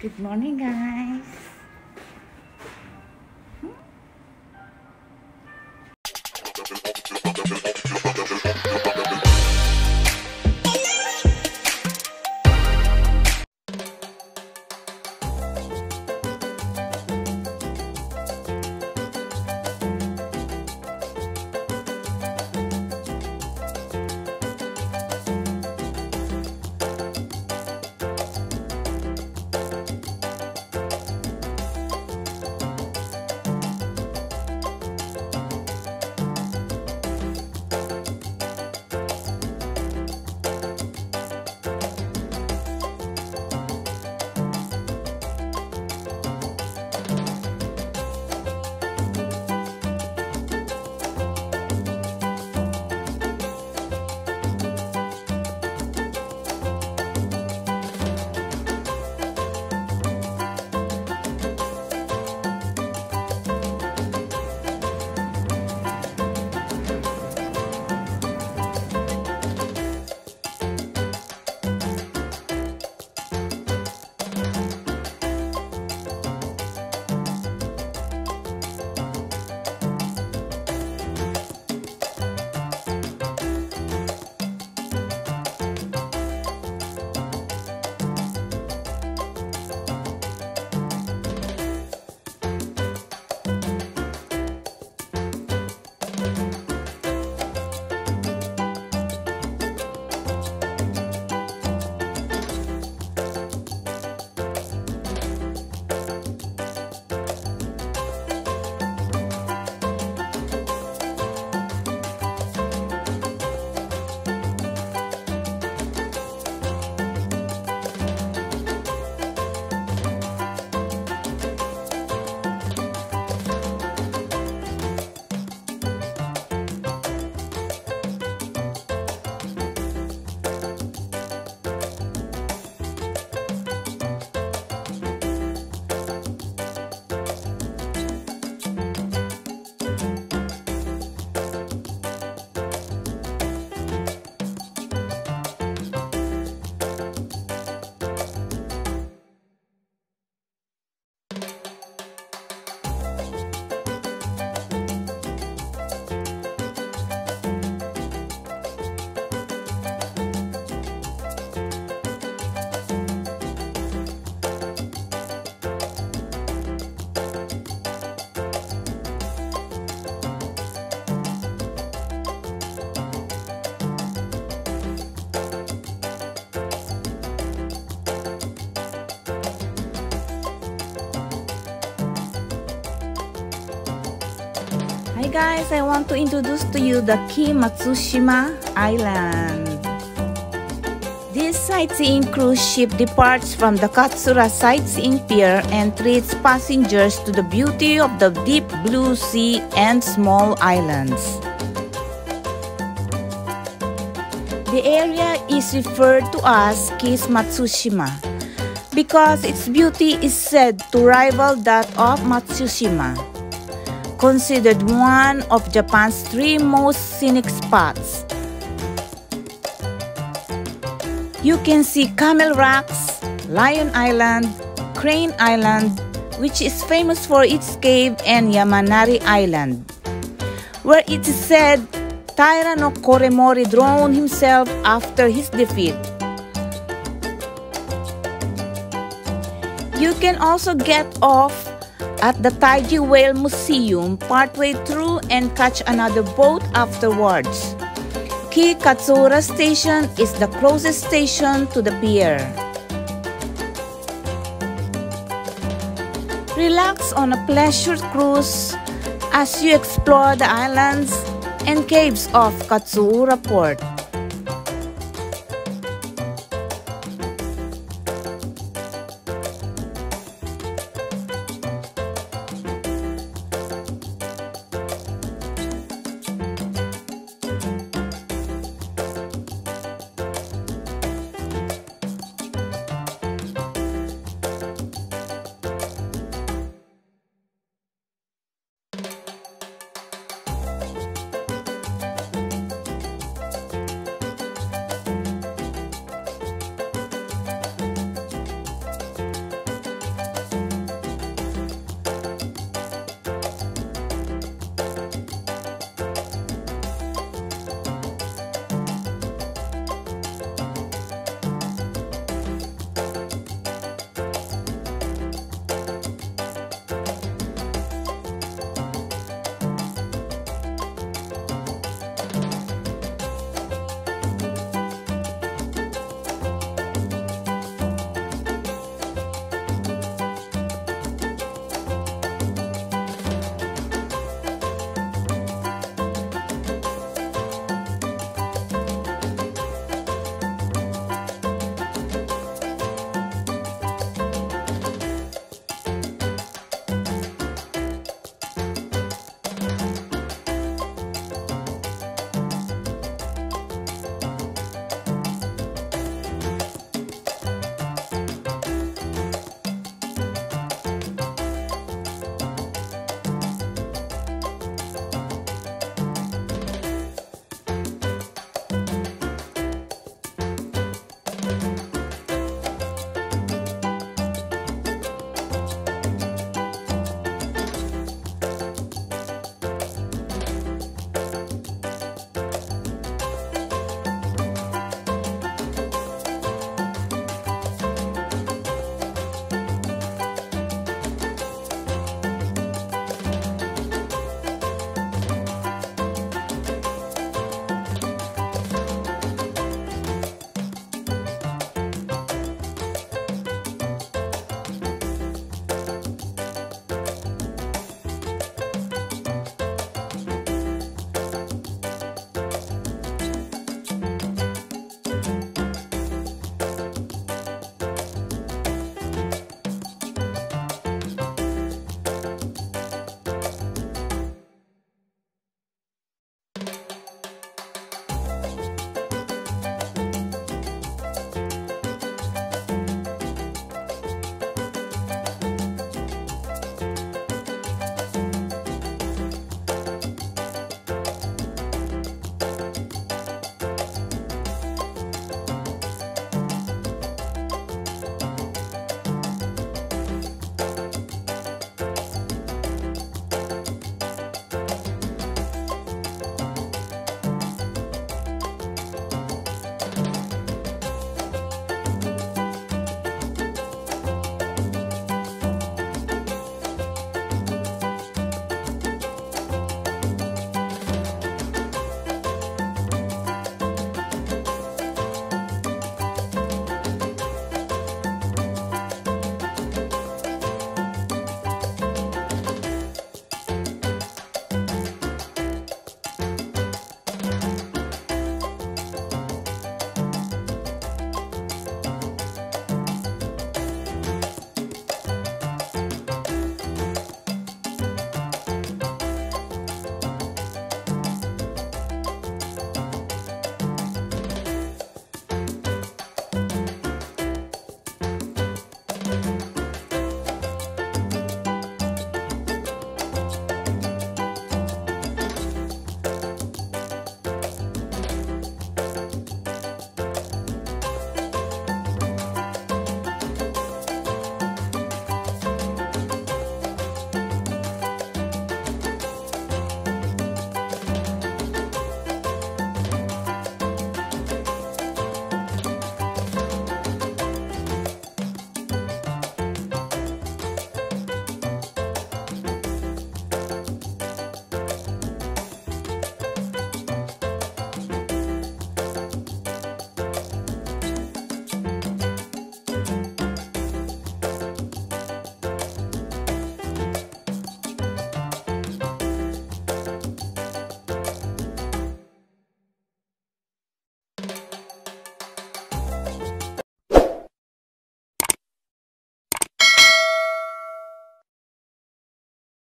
Good morning, guys. Hi guys, I want to introduce to you the Ki Matsushima Island. This sightseeing cruise ship departs from the Katsuura Sightseeing Pier and treats passengers to the beauty of the deep blue sea and small islands. The area is referred to as Kis Matsushima because its beauty is said to rival that of Matsushima considered one of Japan's three most scenic spots. You can see Camel Rocks, Lion Island, Crane Island, which is famous for its cave, and Yamanari Island, where it is said Taira no Koremori drowned himself after his defeat. You can also get off at the Taiji Whale Museum partway through and catch another boat afterwards. Ki Katsuura Station is the closest station to the pier. Relax on a pleasure cruise as you explore the islands and caves of Katsuura Port.